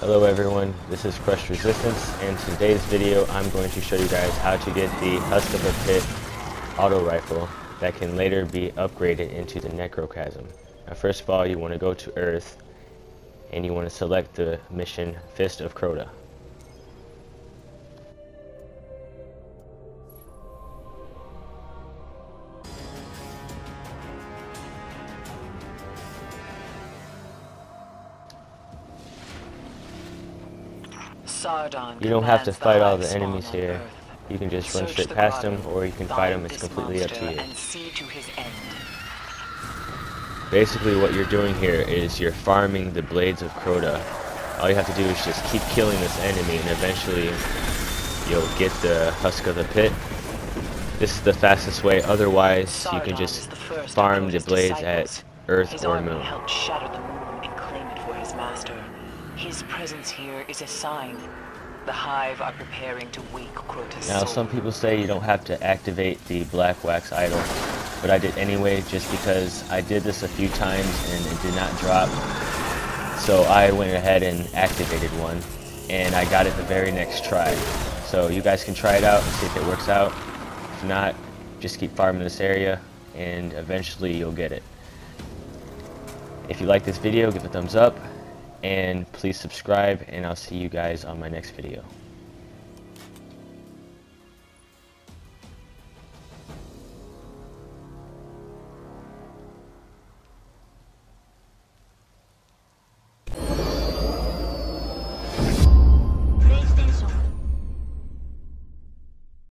Hello everyone, this is Crush Resistance, and today's video I'm going to show you guys how to get the Husk of the Pit auto rifle that can later be upgraded into the Necrochasm. Now first of all, you want to go to Earth, and you want to select the mission Fist of Crota. Sardon You don't have to fight all the enemies here. Earth. You can just run straight the past them, or you can fight them. It's completely up to you. And see to his end. Basically what you're doing here is you're farming the Blades of Crota. All you have to do is just keep killing this enemy and eventually you'll get the Husk of the Pit. This is the fastest way, otherwise you can just is the first of farm the blades at Earth His or Moon. Helped shatter the moon and claim it for his. His presence here is a sign. The Hive are preparing to wake Crota's Now soul. some people say you don't have to activate the Black Wax Idol, but I did anyway just because I did this a few times and it did not drop. So I went ahead and activated one and I got it the very next try. So you guys can try it out and see if it works out. If not, just keep farming this area and eventually you'll get it. If you like this video, give it a thumbs up and please subscribe and I'll see you guys on my next video.